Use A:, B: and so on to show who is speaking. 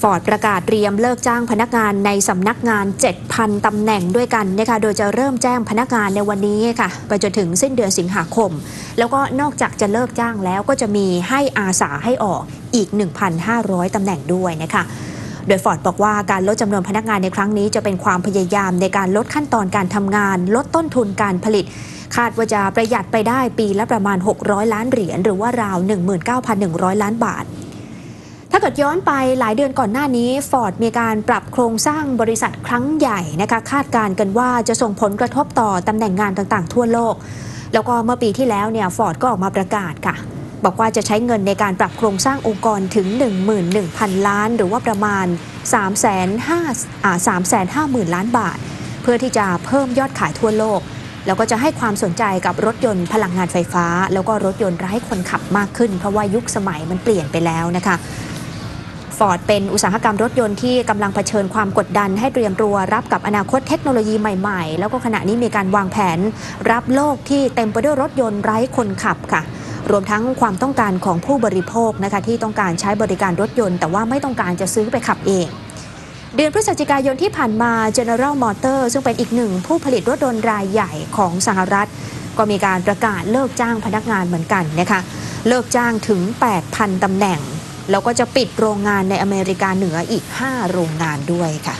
A: ฟอร์ดประกาศเตรียมเลิกจ้างพนักงานในสำนักงาน 7,000 ตำแหน่งด้วยกันนะคะโดยจะเริ่มแจ้งพนักงานในวันนี้ค่ะไปจนถึงสิ้นเดือนสิงหาคม แล้วก็นอกจากจะเลิกจ้างแล้วก็จะมีให้อาสาให้ออกอีก 1,500 ตำแหน่งด้วยนะคะโดยฟอร์ดบอกว่าการลดจำนวนพนักงานในครั้งนี้จะเป็นความพยายามในการลดขั้นตอนการทำงาน ลดต้นทุนการผลิต คาดว่าจะประหยัดไปได้ปีละประมาณ 600 ล้านเหรียญหรือว่าราว 19,100 ล้านบาท เกิดย้อนไปหลายเดือนก่อนหน้านี้ฟอร์ดมีการปรับโครงสร้างบริษัทครั้งใหญ่นะคะคาดการณ์กันว่าจะส่งผลกระทบต่อตำแหน่งงานต่างๆ ทั่วโลก แล้วก็เมื่อปีที่แล้วเนี่ยฟอร์ดก็ออกมาประกาศค่ะบอกว่าจะใช้เงินในการปรับโครงสร้างองค์กรถึง 11,000 ล้าน หรือว่าประมาณ 3 5 0 0 0ล้านบาท เพื่อที่จะเพิ่มยอดขายทั่วโลก แล้วก็จะให้ความสนใจกับรถยนต์พลังงานไฟฟ้า แล้วก็รถยนต์ไร้คนขับมากขึ้น เพราะว่ายุคสมัยมันเปลี่ยนไปแล้วนะคะ ฟอร์ดเป็นอุตสาหกรรมรถยนต์ที่กำลังเผชิญความกดดันให้เตรียมตัวรับกับอนาคตเทคโนโลยีใหม่ๆ แล้วก็ขณะนี้มีการวางแผน รับโลกที่เต็มไปด้วยรถยนต์ไร้คนขับค่ะ รวมทั้งความต้องการของผู้บริโภคนะคะที่ต้องการใช้บริการรถยนต์ แต่ว่าไม่ต้องการจะซื้อไปขับเองเดือนพฤศจิกายนที่ผ่านมา General Motors ซึ่งเป็นอีกหนึ่งผู้ผลิตรถยนต์รายใหญ่ของสหรัฐ ก็มีการประกาศเลิกจ้างพนักงานเหมือนกันนะคะ เลิกจ้างถึง 8,000ตำแหน่ง แล้วก็จะปิดโรงงานในอเมริกาเหนืออีก 5 โรงงานด้วยค่ะ